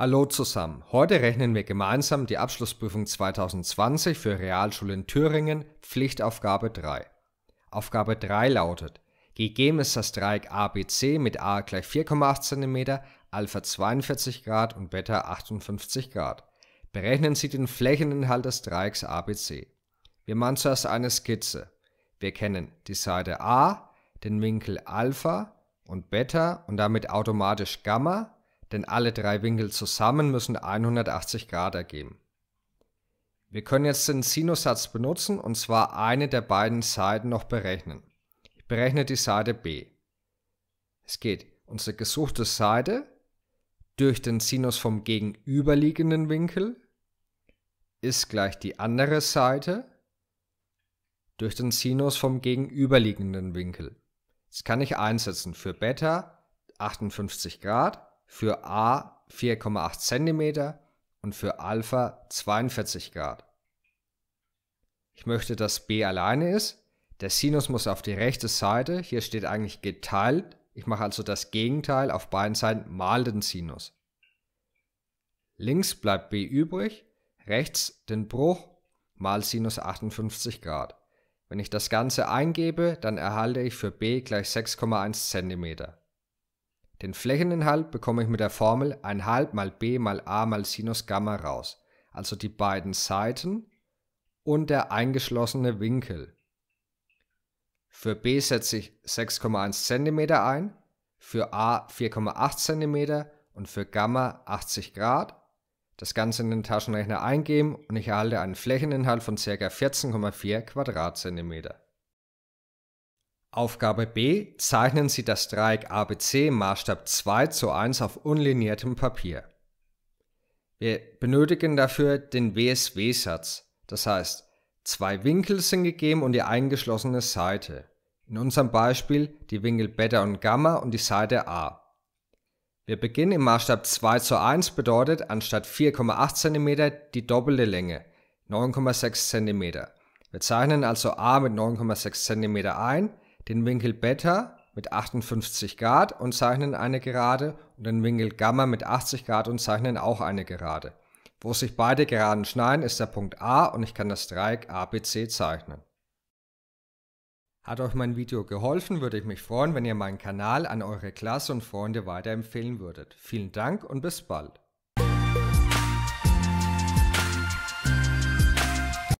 Hallo zusammen. Heute rechnen wir gemeinsam die Abschlussprüfung 2020 für Realschule in Thüringen, Pflichtaufgabe 3. Aufgabe 3 lautet: Gegeben ist das Dreieck ABC mit a gleich 4,8 cm, Alpha 42 Grad und Beta 58 Grad. Berechnen Sie den Flächeninhalt des Dreiecks ABC. Wir machen zuerst eine Skizze. Wir kennen die Seite a, den Winkel Alpha und Beta und damit automatisch Gamma denn alle drei Winkel zusammen müssen 180 Grad ergeben. Wir können jetzt den Sinussatz benutzen und zwar eine der beiden Seiten noch berechnen. Ich berechne die Seite b. Es geht unsere gesuchte Seite durch den Sinus vom gegenüberliegenden Winkel ist gleich die andere Seite durch den Sinus vom gegenüberliegenden Winkel. Das kann ich einsetzen für Beta 58 Grad für A 4,8 cm und für Alpha 42 Grad. Ich möchte, dass B alleine ist. Der Sinus muss auf die rechte Seite. Hier steht eigentlich geteilt. Ich mache also das Gegenteil auf beiden Seiten mal den Sinus. Links bleibt B übrig, rechts den Bruch mal Sinus 58 Grad. Wenn ich das Ganze eingebe, dann erhalte ich für B gleich 6,1 cm. Den Flächeninhalt bekomme ich mit der Formel 1 mal b mal a mal Sinus Gamma raus, also die beiden Seiten und der eingeschlossene Winkel. Für b setze ich 6,1 cm ein, für a 4,8 cm und für Gamma 80 Grad. Das Ganze in den Taschenrechner eingeben und ich erhalte einen Flächeninhalt von ca. 14,4 Quadratzentimeter. Aufgabe B. Zeichnen Sie das Dreieck ABC im Maßstab 2 zu 1 auf unliniertem Papier. Wir benötigen dafür den WSW-Satz, das heißt, zwei Winkel sind gegeben und die eingeschlossene Seite. In unserem Beispiel die Winkel Beta und Gamma und die Seite A. Wir beginnen im Maßstab 2 zu 1 bedeutet anstatt 4,8 cm die doppelte Länge, 9,6 cm. Wir zeichnen also A mit 9,6 cm ein, den Winkel Beta mit 58 Grad und zeichnen eine Gerade und den Winkel Gamma mit 80 Grad und zeichnen auch eine Gerade. Wo sich beide Geraden schneiden, ist der Punkt A und ich kann das Dreieck ABC zeichnen. Hat euch mein Video geholfen, würde ich mich freuen, wenn ihr meinen Kanal an eure Klasse und Freunde weiterempfehlen würdet. Vielen Dank und bis bald.